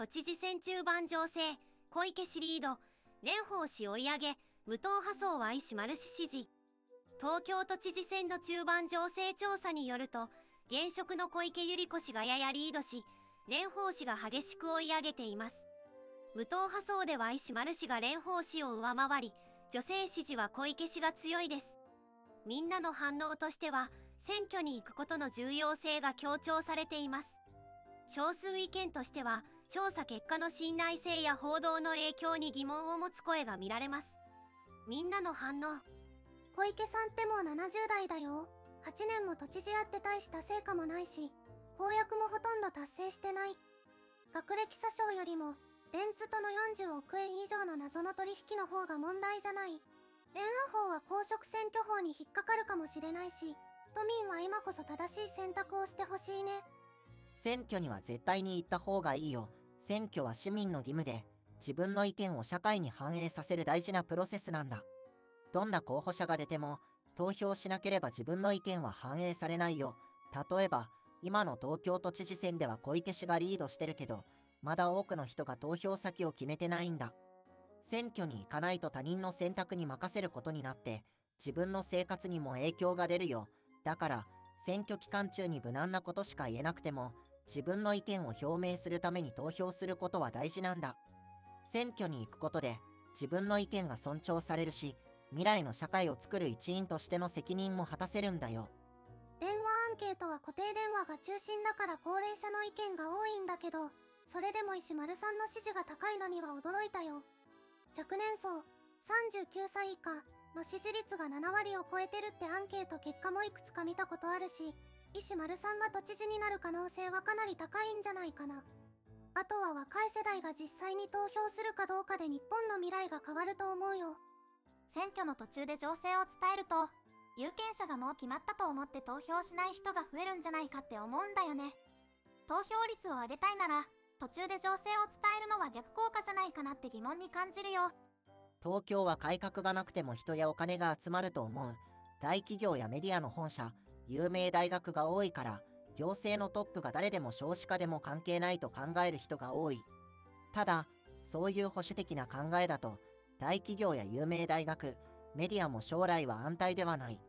都知事選中盤情勢小池氏リード蓮舫氏追い上げ無党派層は石丸氏支持。東京都知事選の中盤情勢調査によると現職の小池百合子氏がややリードし蓮舫氏が激しく追い上げています。無党派層では石丸氏が蓮舫氏を上回り女性支持は小池氏が強いです。みんなの反応としては選挙に行くことの重要性が強調されています。少数意見としては調査結果の信頼性や報道の影響に疑問を持つ声が見られます。みんなの反応。小池さんってもう70代だよ。8年も都知事やって大した成果もないし公約もほとんど達成してない。学歴詐称よりも電通との40億円以上の謎の取引の方が問題じゃない。連ア法は公職選挙法に引っかかるかもしれないし都民は今こそ正しい選択をしてほしいね。選挙には絶対に行った方がいいよ。選挙は市民の義務で、自分の意見を社会に反映させる大事なプロセスなんだ。どんな候補者が出ても、投票しなければ自分の意見は反映されないよ。例えば、今の東京都知事選では小池氏がリードしてるけど、まだ多くの人が投票先を決めてないんだ。選挙に行かないと他人の選択に任せることになって、自分の生活にも影響が出るよ。だから、選挙期間中に無難なことしか言えなくても、自分の意見を表明するために投票することは大事なんだ。選挙に行くことで自分の意見が尊重されるし、未来の社会を作る一員としての責任も果たせるんだよ。電話アンケートは固定電話が中心だから高齢者の意見が多いんだけど、それでも石丸さんの支持が高いのには驚いたよ。若年層39歳以下の支持率が7割を超えてるってアンケート結果もいくつか見たことあるし、石丸さんが都知事になる可能性はかなり高いんじゃないかな。あとは若い世代が実際に投票するかどうかで日本の未来が変わると思うよ。選挙の途中で情勢を伝えると、有権者がもう決まったと思って投票しない人が増えるんじゃないかって思うんだよね。投票率を上げたいなら、途中で情勢を伝えるのは逆効果じゃないかなって疑問に感じるよ。東京は改革がなくても人やお金が集まると思う。大企業やメディアの本社、有名大学が多いから行政のトップが誰でも少子化でも関係ないと考える人が多い。ただそういう保守的な考えだと大企業や有名大学メディアも将来は安泰ではない。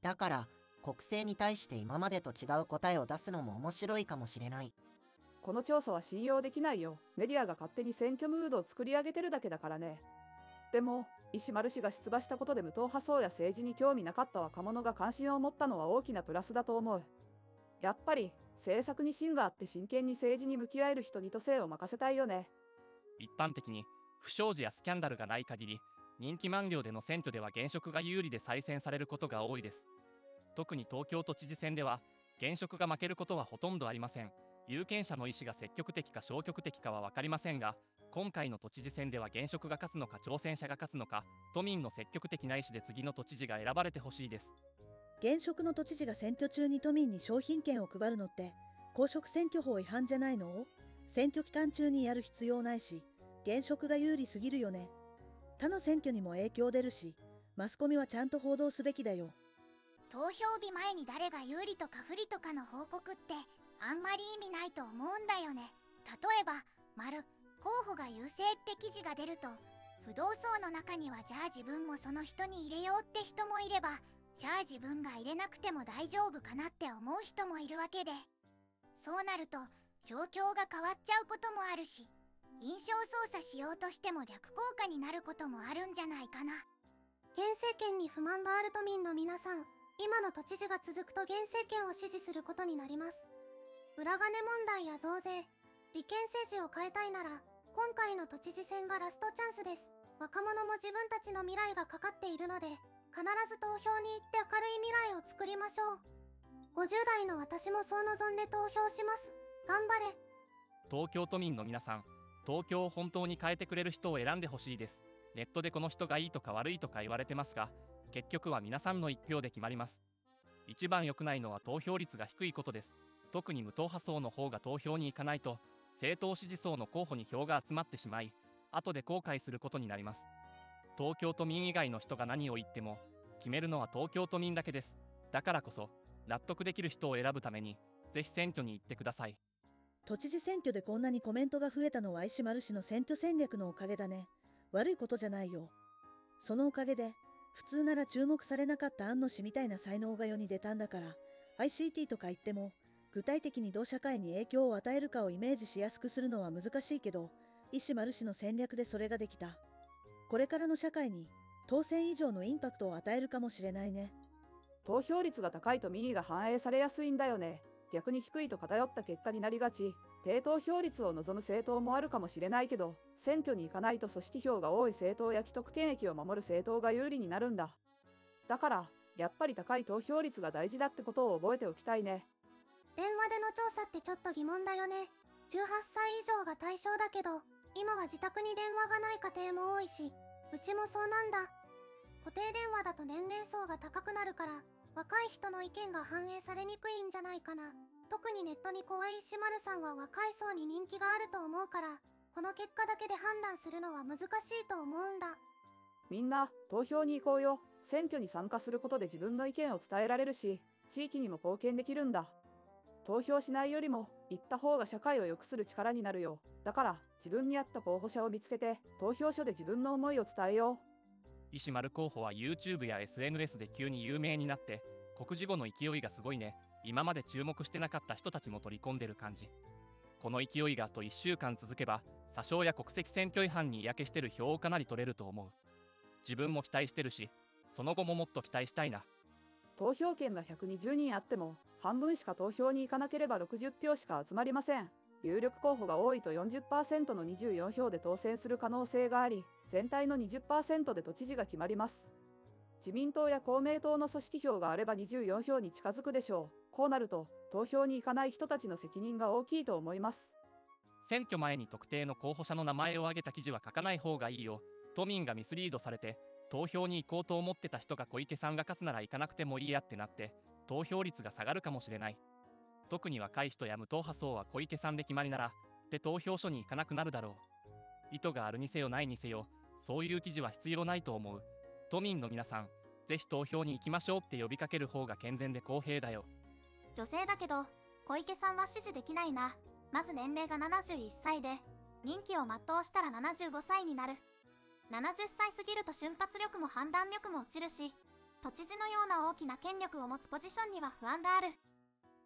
だから国政に対して今までと違う答えを出すのも面白いかもしれない。この調査は信用できないよ。メディアが勝手に選挙ムードを作り上げてるだけだからね。でも石丸氏が出馬したことで無党派層や政治に興味なかった若者が関心を持ったのは大きなプラスだと思う。やっぱり政策に芯があって真剣に政治に向き合える人に都政を任せたいよね。一般的に不祥事やスキャンダルがない限り人気満了での選挙では現職が有利で再選されることが多いです。特に東京都知事選では現職が負けることはほとんどありません。有権者の意思が積極的か消極的かは分かりませんが今回の都知事選では現職が勝つのか挑戦者が勝つのか都民の積極的な意思で次の都知事が選ばれてほしいです。現職の都知事が選挙中に都民に商品券を配るのって公職選挙法違反じゃないの？選挙期間中にやる必要ないし現職が有利すぎるよね。他の選挙にも影響出るしマスコミはちゃんと報道すべきだよ。投票日前に誰が有利とか不利とかの報告ってあんまり意味ないと思うんだよね。例えば丸候補が優勢って記事が出ると不動層の中にはじゃあ自分もその人に入れようって人もいればじゃあ自分が入れなくても大丈夫かなって思う人もいるわけで。そうなると状況が変わっちゃうこともあるし印象操作しようとしても逆効果になることもあるんじゃないかな。現政権に不満がある都民の皆さん今の都知事が続くと現政権を支持することになります。裏金問題や増税利権政治を変えたいなら今回の都知事選がラストチャンスです。若者も自分たちの未来がかかっているので必ず投票に行って明るい未来を作りましょう。50代の私もそう望んで投票します。頑張れ。東京都民の皆さん東京を本当に変えてくれる人を選んでほしいです。ネットでこの人がいいとか悪いとか言われてますが結局は皆さんの一票で決まります。一番良くないのは投票率が低いことです。特に無党派層の方が投票に行かないと政党支持層の候補に票が集まってしまい後で後悔することになります東京都民以外の人が何を言っても決めるのは東京都民だけですだからこそ納得できる人を選ぶためにぜひ選挙に行ってください都知事選挙でこんなにコメントが増えたのは石丸氏の選挙戦略のおかげだね。悪いことじゃないよ。そのおかげで、普通なら注目されなかった安野氏みたいな才能が世に出たんだから、ICT とか言っても、具体的に同社会に影響を与えるかをイメージしやすくするのは難しいけど、石丸氏の戦略でそれができた。これからの社会に、当選以上のインパクトを与えるかもしれないね。投票率が高いと民意が反映されやすいんだよね。逆に低いと偏った結果になりがち低投票率を望む政党もあるかもしれないけど選挙に行かないと組織票が多い政党や既得権益を守る政党が有利になるんだだからやっぱり高い投票率が大事だってことを覚えておきたいね電話での調査ってちょっと疑問だよね。18歳以上が対象だけど今は自宅に電話がない家庭も多いしうちもそうなんだ。固定電話だと年齢層が高くなるから若い人の意見が反映されにくいんじゃないかな。特にネットに怖い石丸さんは若い層に人気があると思うからこの結果だけで判断するのは難しいと思うんだ。みんな投票に行こうよ。選挙に参加することで自分の意見を伝えられるし地域にも貢献できるんだ。投票しないよりも行った方が社会を良くする力になるよだから自分に合った候補者を見つけて投票所で自分の思いを伝えよう。石丸候補は YouTube や SNS で急に有名になって告示後の勢いがすごいね。今まで注目してなかった人たちも取り込んでる感じ。この勢いがと1週間続けば詐称や国籍選挙違反に嫌気してる票をかなり取れると思う。自分も期待してるしその後ももっと期待したいな。投票権が120人あっても半分しか投票に行かなければ60票しか集まりません。有力候補が多いと40%の24票で当選する可能性があり全体の20%で都知事が決まります。自民党や公明党の組織票があれば24票に近づくでしょう。こうなると投票に行かない人たちの責任が大きいと思います。選挙前に特定の候補者の名前を挙げた記事は書かない方がいいよ。都民がミスリードされて投票に行こうと思ってた人が小池さんが勝つなら行かなくてもいいやってなって投票率が下がるかもしれない。特に若い人や無党派層は小池さんで決まりならで投票所に行かなくなるだろう。意図があるにせよないにせよそういう記事は必要ないと思う。都民の皆さんぜひ投票に行きましょうって呼びかける方が健全で公平だよ。女性だけど小池さんは支持できないな。まず年齢が71歳で任期を全うしたら75歳になる。70歳過ぎると瞬発力も判断力も落ちるし都知事のような大きな権力を持つポジションには不安がある。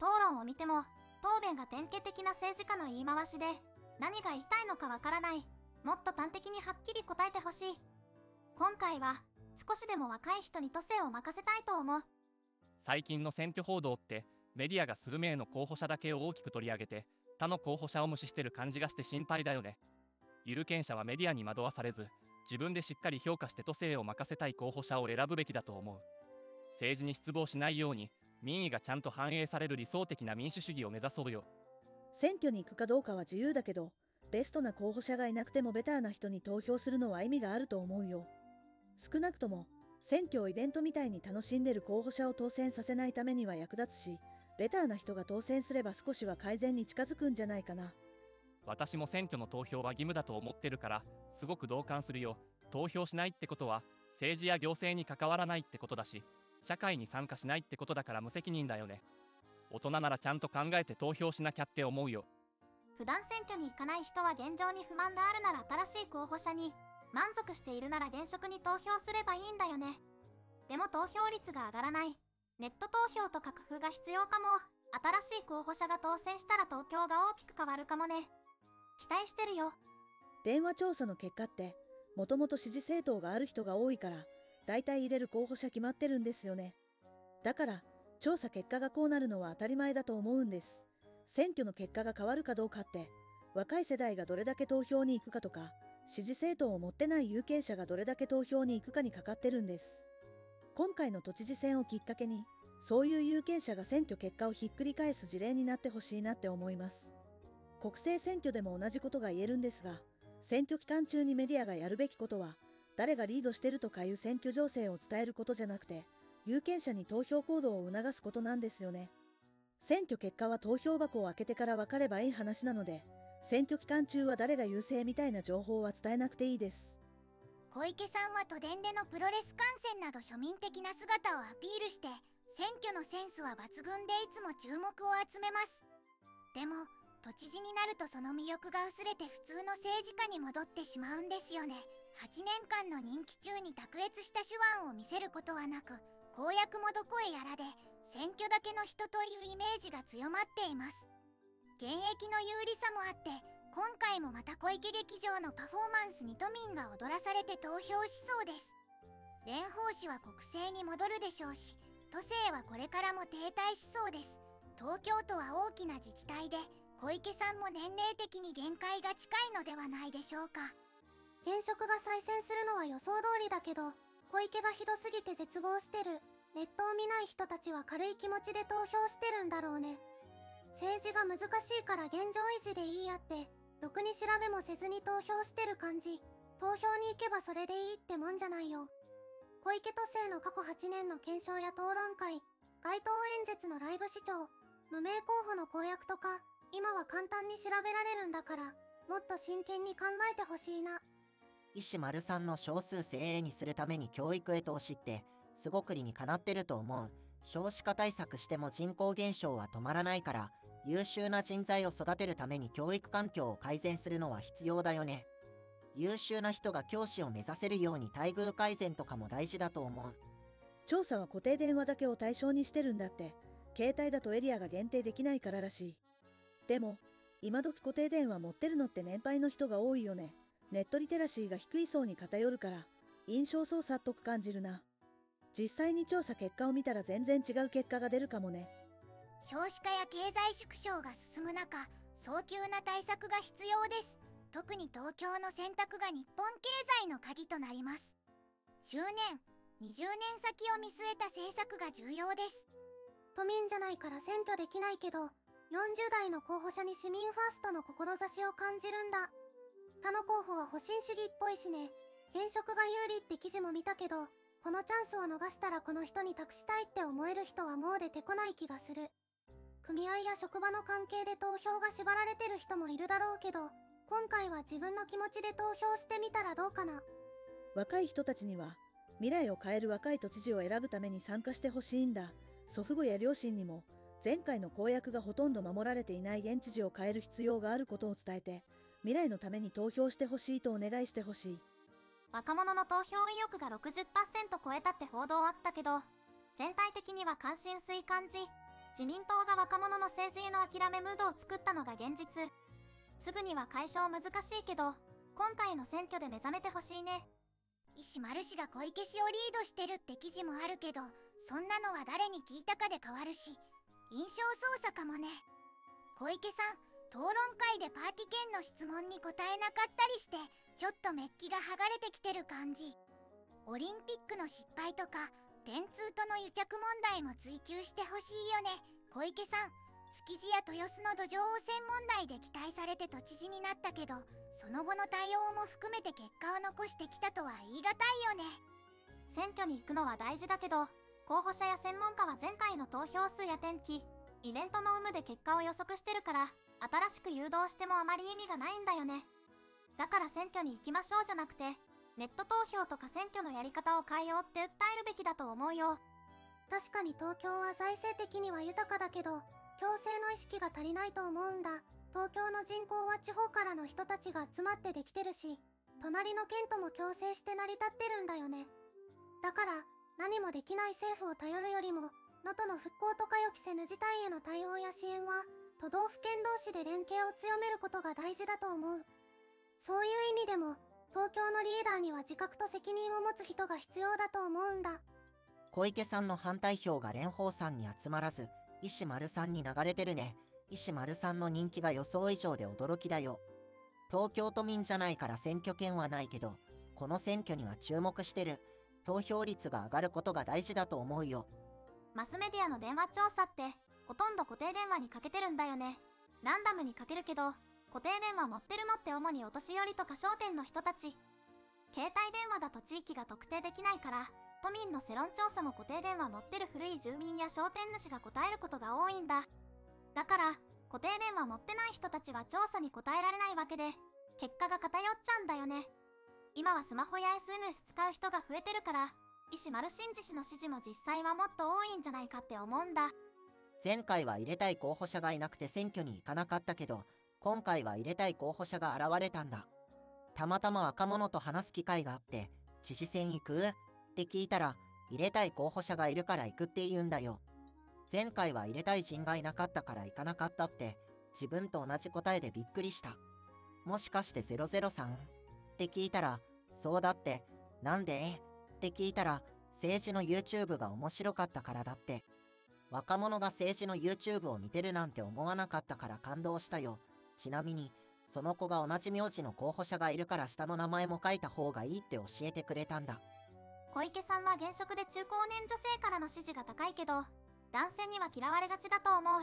討論を見ても答弁が典型的な政治家の言い回しで何が言いたいのかわからない。もっと端的にはっきり答えてほしい。今回は少しでも若い人に都政を任せたいと思う。最近の選挙報道ってメディアが数名の候補者だけを大きく取り上げて他の候補者を無視してる感じがして心配だよね。有権者はメディアに惑わされず自分でしっかり評価して都政を任せたい候補者を選ぶべきだと思う政治に失望しないように民意がちゃんと反映される理想的な民主主義を目指そうよ選挙に行くかどうかは自由だけど、ベストな候補者がいなくてもベターな人に投票するのは意味があると思うよ。少なくとも、選挙をイベントみたいに楽しんでる候補者を当選させないためには役立つし、ベターな人が当選すれば少しは改善に近づくんじゃないかな。私も選挙の投票は義務だと思ってるからすごく同感するよ。投票しないってことは政治や行政に関わらないってことだし社会に参加しないってことだから無責任だよね。大人ならちゃんと考えて投票しなきゃって思うよ。普段選挙に行かない人は現状に不満があるなら新しい候補者に満足しているなら現職に投票すればいいんだよね。でも投票率が上がらない。ネット投票とか工夫が必要かも。新しい候補者が当選したら東京が大きく変わるかもね。期待してるよ電話調査の結果って、もともと支持政党がある人が多いから、大体入れる候補者決まってるんですよね。だから、調査結果がこうなるのは当たり前だと思うんです。選挙の結果が変わるかどうかって、若い世代がどれだけ投票に行くかとか、支持政党を持ってない有権者がどれだけ投票に行くかにかかってるんです。今回の都知事選をきっかけに、そういう有権者が選挙結果をひっくり返す事例になってほしいなって思います。国政選挙でも同じことが言えるんですが、選挙期間中にメディアがやるべきことは、誰がリードしてるとかいう選挙情勢を伝えることじゃなくて、有権者に投票行動を促すことなんですよね。選挙結果は投票箱を開けてから分かればいい話なので、選挙期間中は誰が優勢みたいな情報は伝えなくていいです。小池さんは都電でのプロレス観戦など庶民的な姿をアピールして選挙のセンスは抜群でいつも注目を集めますでも都知事になるとその魅力が薄れて普通の政治家に戻ってしまうんですよね。8年間の任期中に卓越した手腕を見せることはなく公約もどこへやらで選挙だけの人というイメージが強まっています。現役の有利さもあって今回もまた小池劇場のパフォーマンスに都民が踊らされて投票しそうです。蓮舫氏は国政に戻るでしょうし都政はこれからも停滞しそうです。東京都は大きな自治体で小池さんも年齢的に限界が近いのではないでしょうか。現職が再選するのは予想通りだけど小池がひどすぎて絶望してる。ネットを見ない人たちは軽い気持ちで投票してるんだろうね。政治が難しいから現状維持でいいやってろくに調べもせずに投票してる感じ。投票に行けばそれでいいってもんじゃないよ。小池都政の過去8年の検証や討論会街頭演説のライブ視聴無名候補の公約とか今は簡単に調べられるんだからもっと真剣に考えてほしいな。石丸さんの少数精鋭にするために教育へ投資ってすごく理にかなってると思う。少子化対策しても人口減少は止まらないから優秀な人材を育てるために教育環境を改善するのは必要だよね。優秀な人が教師を目指せるように待遇改善とかも大事だと思う。調査は固定電話だけを対象にしてるんだって。携帯だとエリアが限定できないかららしいでも今時固定電話持ってるのって年配の人が多いよね。ネットリテラシーが低い層に偏るから印象操作っとく感じるな。実際に調査結果を見たら全然違う結果が出るかもね。少子化や経済縮小が進む中早急な対策が必要です。特に東京の選択が日本経済の鍵となります。10年20年先を見据えた政策が重要です。都民じゃないから選挙できないけど40代の候補者に市民ファーストの志を感じるんだ。他の候補は保身主義っぽいしね。現職が有利って記事も見たけどこのチャンスを逃したらこの人に託したいって思える人はもう出てこない気がする。組合や職場の関係で投票が縛られてる人もいるだろうけど今回は自分の気持ちで投票してみたらどうかな。若い人たちには未来を変える若い都知事を選ぶために参加してほしいんだ。祖父母や両親にも前回の公約がほとんど守られていない現知事を変える必要があることを伝えて未来のために投票してほしいとお願いしてほしい。若者の投票意欲が60%超えたって報道あったけど全体的には関心薄い感じ。自民党が若者の政治への諦めムードを作ったのが現実。すぐには解消難しいけど今回の選挙で目覚めてほしいね。石丸氏が小池氏をリードしてるって記事もあるけどそんなのは誰に聞いたかで変わるし印象操作かもね。小池さん討論会でパーティ券の質問に答えなかったりしてちょっとメッキが剥がれてきてる感じ。オリンピックの失敗とか電通との癒着問題も追及してほしいよね。小池さん築地や豊洲の土壌汚染問題で期待されて都知事になったけどその後の対応も含めて結果を残してきたとは言い難いよね。選挙に行くのは大事だけど候補者や専門家は前回の投票数や天気イベントの有無で結果を予測してるから新しく誘導してもあまり意味がないんだよね。だから選挙に行きましょうじゃなくてネット投票とか選挙のやり方を変えようって訴えるべきだと思うよ。確かに東京は財政的には豊かだけど共生の意識が足りないと思うんだ。東京の人口は地方からの人たちが集まってできてるし隣の県とも共生して成り立ってるんだよね。だから何もできない政府を頼るよりも能登の復興とか予期せぬ事態への対応や支援は都道府県同士で連携を強めることが大事だと思う。そういう意味でも東京のリーダーには自覚と責任を持つ人が必要だと思うんだ。小池さんの反対票が蓮舫さんに集まらず石丸さんに流れてるね。石丸さんの人気が予想以上で驚きだよ。東京都民じゃないから選挙権はないけどこの選挙には注目してる。投票率が上がることが大事だと思うよ。マスメディアの電話調査ってほとんど固定電話にかけてるんだよね。ランダムにかけるけど固定電話持ってるのって主にお年寄りとか商店の人たち。携帯電話だと地域が特定できないから都民の世論調査も固定電話持ってる古い住民や商店主が答えることが多いんだ。だから固定電話持ってない人たちは調査に答えられないわけで結果が偏っちゃうんだよね。今はスマホや SNS 使う人が増えてるから石丸真二氏の支持も実際はもっと多いんじゃないかって思うんだ前回は入れたい候補者がいなくて選挙に行かなかったけど今回は入れたい候補者が現れたんだ。たまたま若者と話す機会があって、知事選行く？って聞いたら、入れたい候補者がいるから行くって言うんだよ。前回は入れたい人がいなかったから行かなかったって、自分と同じ答えでびっくりした。もしかして003って聞いたら、そうだって、なんでって聞いたら、政治の YouTube が面白かったからだって。若者が政治の YouTube を見てるなんて思わなかったから感動したよ。ちなみに、その子が同じ名字の候補者がいるから下の名前も書いた方がいいって教えてくれたんだ。小池さんは現職で中高年女性からの支持が高いけど、男性には嫌われがちだと思う。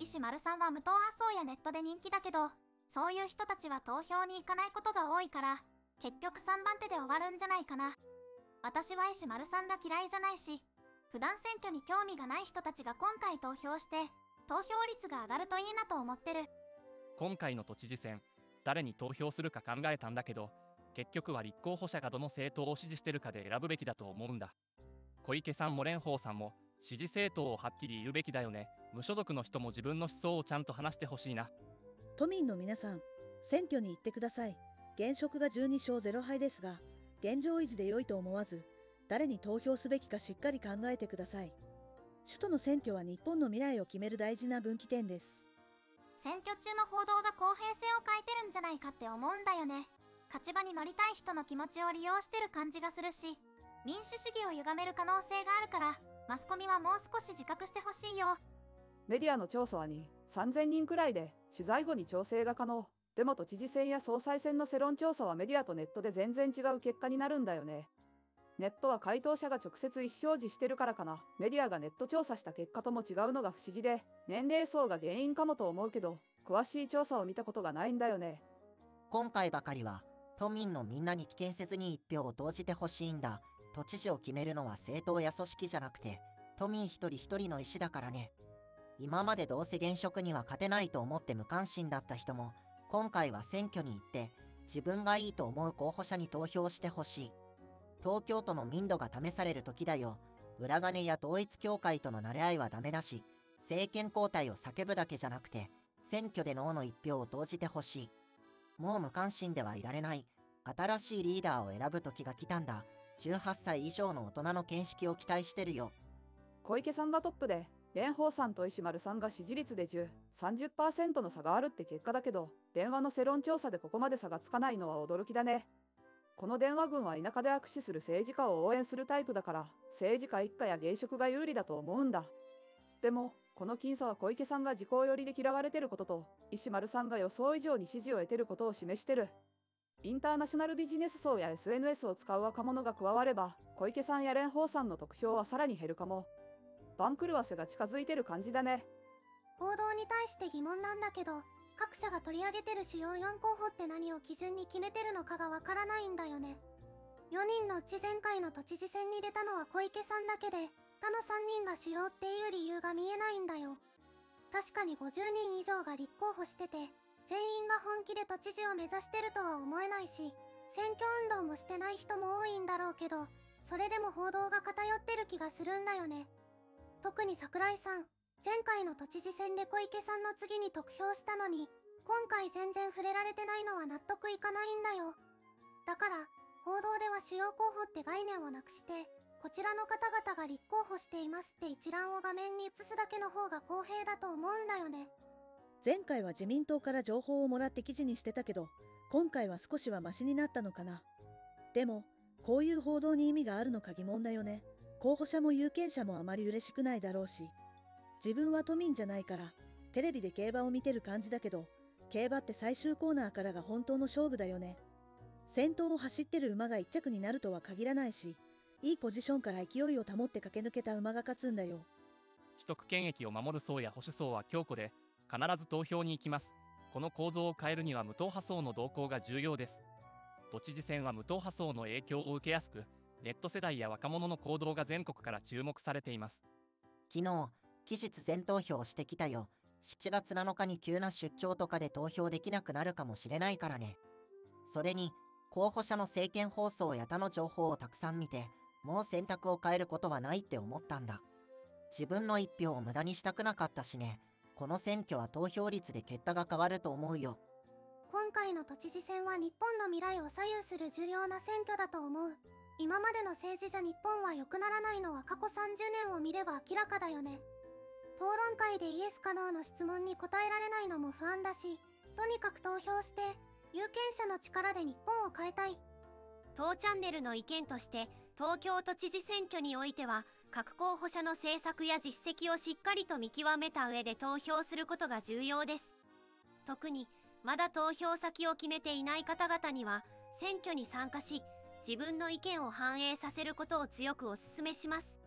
石丸さんは無党派層やネットで人気だけど、そういう人たちは投票に行かないことが多いから、結局3番手で終わるんじゃないかな。私は石丸さんが嫌いじゃないし、普段選挙に興味がない人たちが今回投票して、投票率が上がるといいなと思ってる。今回の都知事選、誰に投票するか考えたんだけど、結局は立候補者がどの政党を支持してるかで選ぶべきだと思うんだ。小池さんも蓮舫さんも、支持政党をはっきり言うべきだよね無所属の人も自分の思想をちゃんと話してほしいな都民の皆さん選挙に行ってください現職が12勝0敗ですが現状維持で良いと思わず誰に投票すべきかしっかり考えてください。首都の選挙は日本の未来を決める大事な分岐点です。選挙中の報道が公平性を欠いてるんじゃないかって思うんだよね。勝ち場に乗りたい人の気持ちを利用してる感じがするし民主主義を歪める可能性があるからマスコミはもう少し自覚してほしいよ。メディアの調査は2、3000人くらいで、取材後に調整が可能。でも都知事選や総裁選の世論調査はメディアとネットで全然違う結果になるんだよね。ネットは回答者が直接意思表示してるからかな。メディアがネット調査した結果とも違うのが不思議で、年齢層が原因かもと思うけど、詳しい調査を見たことがないんだよね。今回ばかりは、都民のみんなに危険せずに一票を投じてほしいんだ。都知事を決めるのは政党や組織じゃなくて、都民一人一人の意思だからね。今までどうせ現職には勝てないと思って無関心だった人も、今回は選挙に行って、自分がいいと思う候補者に投票してほしい。東京都の民度が試される時だよ。裏金や統一教会との馴れ合いはダメだし、政権交代を叫ぶだけじゃなくて、選挙で脳の一票を投じてほしい。もう無関心ではいられない。新しいリーダーを選ぶ時が来たんだ。18歳以上の大人の見識を期待してるよ。小池さんがトップで、蓮舫さんと石丸さんが支持率で10、30%の差があるって結果だけど、電話の世論調査でここまで差がつかないのは驚きだね。この電話群は田舎で握手する政治家を応援するタイプだから、政治家一家や現職が有利だと思うんだ。でも、この僅差は小池さんが自公寄りで嫌われてることと、石丸さんが予想以上に支持を得てることを示してる。インターナショナルビジネス層や SNS を使う若者が加われば、小池さんや蓮舫さんの得票はさらに減るかも。番狂わせが近づいてる感じだね。報道に対して疑問なんだけど、各社が取り上げてる主要4候補って何を基準に決めてるのかがわからないんだよね。4人のうち前回の都知事選に出たのは小池さんだけで、他の3人が主要っていう理由が見えないんだよ。確かに50人以上が立候補してて、全員が本気で都知事を目指してるとは思えないし、選挙運動もしてない人も多いんだろうけど、それでも報道が偏ってる気がするんだよね。特に桜井さん、前回の都知事選で小池さんの次に得票したのに、今回全然触れられてないのは納得いかないんだよ。だから、報道では主要候補って概念をなくして、こちらの方々が立候補していますって一覧を画面に映すだけの方が公平だと思うんだよね。前回は自民党から情報をもらって記事にしてたけど、今回は少しはマシになったのかな。でも、こういう報道に意味があるのか疑問だよね。候補者も有権者もあまり嬉しくないだろうし、自分は都民じゃないから、テレビで競馬を見てる感じだけど、競馬って最終コーナーからが本当の勝負だよね。先頭を走ってる馬が一着になるとは限らないし、いいポジションから勢いを保って駆け抜けた馬が勝つんだよ。既得権益を守る層や保守層は強固で、必ず投票に行きます。この構造を変えるには無党派層の動向が重要です。都知事選は無党派層の影響を受けやすく、ネット世代や若者の行動が全国から注目されています。昨日期日前投票してきたよ。7月7日に急な出張とかで投票できなくなるかもしれないからね。それに候補者の政見放送や他の情報をたくさん見てもう選択を変えることはないって思ったんだ。自分の一票を無駄にしたくなかったしね。この選挙は投票率で結果が変わると思うよ。今回の都知事選は日本の未来を左右する重要な選挙だと思う。今までの政治じゃ日本は良くならないのは過去30年を見れば明らかだよね。討論会でイエスかノーの質問に答えられないのも不安だし、とにかく投票して、有権者の力で日本を変えたい。当チャンネルの意見として東京都知事選挙においては各候補者の政策や実績をしっかりと見極めた上で投票することが重要です特にまだ投票先を決めていない方々には選挙に参加し自分の意見を反映させることを強くお勧めします。